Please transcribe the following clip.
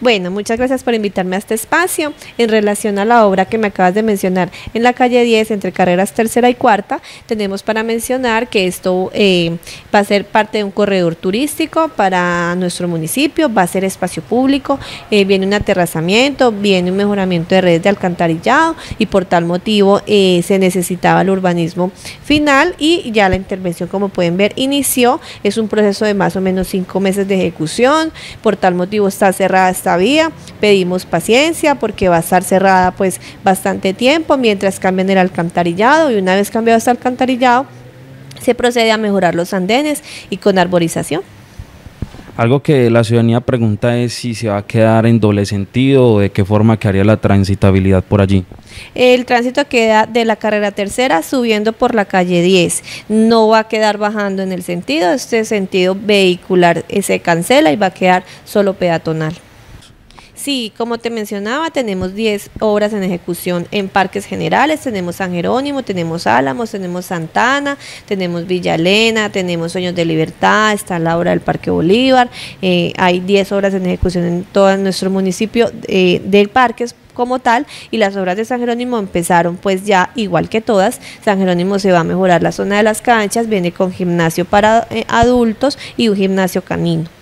Bueno, muchas gracias por invitarme a este espacio. En relación a la obra que me acabas de mencionar, en la calle 10, entre carreras tercera y cuarta, tenemos para mencionar que esto eh, va a ser parte de un corredor turístico para nuestro municipio, va a ser espacio público, eh, viene un aterrazamiento, viene un mejoramiento de redes de alcantarillado y por tal motivo eh, se necesitaba el urbanismo final y ya la intervención, como pueden ver, inició. Es un proceso de más o menos cinco meses de ejecución, por tal motivo está cerrada esta vía, pedimos paciencia porque va a estar cerrada pues bastante tiempo mientras cambian el alcantarillado y una vez cambiado este alcantarillado se procede a mejorar los andenes y con arborización. Algo que la ciudadanía pregunta es si se va a quedar en doble sentido o de qué forma quedaría la transitabilidad por allí. El tránsito queda de la carrera tercera subiendo por la calle 10. No va a quedar bajando en el sentido, este sentido vehicular eh, se cancela y va a quedar solo peatonal. Sí, como te mencionaba, tenemos 10 obras en ejecución en parques generales, tenemos San Jerónimo, tenemos Álamos, tenemos Santana, tenemos Villalena, tenemos Sueños de Libertad, está la obra del Parque Bolívar, eh, hay 10 obras en ejecución en todo nuestro municipio eh, de parques como tal y las obras de San Jerónimo empezaron pues ya igual que todas, San Jerónimo se va a mejorar la zona de las canchas, viene con gimnasio para eh, adultos y un gimnasio canino.